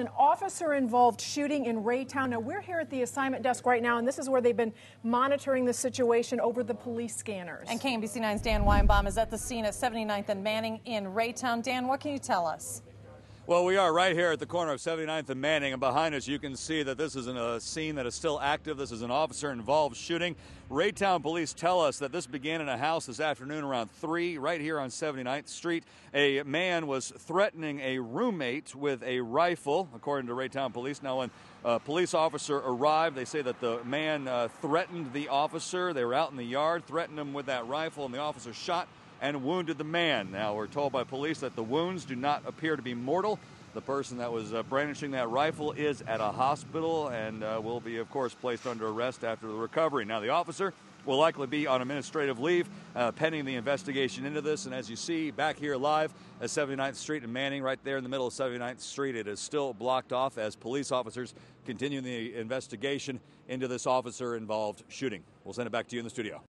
An officer involved shooting in Raytown. Now, we're here at the assignment desk right now, and this is where they've been monitoring the situation over the police scanners. And KMBC 9's Dan Weinbaum is at the scene at 79th and Manning in Raytown. Dan, what can you tell us? Well, we are right here at the corner of 79th and Manning, and behind us you can see that this is a scene that is still active. This is an officer involved shooting. Raytown police tell us that this began in a house this afternoon around 3, right here on 79th Street. A man was threatening a roommate with a rifle, according to Raytown police. Now, when a police officer arrived, they say that the man uh, threatened the officer. They were out in the yard, threatened him with that rifle, and the officer shot and wounded the man. Now, we're told by police that the wounds do not appear to be mortal. The person that was uh, brandishing that rifle is at a hospital and uh, will be, of course, placed under arrest after the recovery. Now, the officer will likely be on administrative leave uh, pending the investigation into this. And as you see back here live at 79th Street and Manning, right there in the middle of 79th Street, it is still blocked off as police officers continue the investigation into this officer involved shooting. We'll send it back to you in the studio.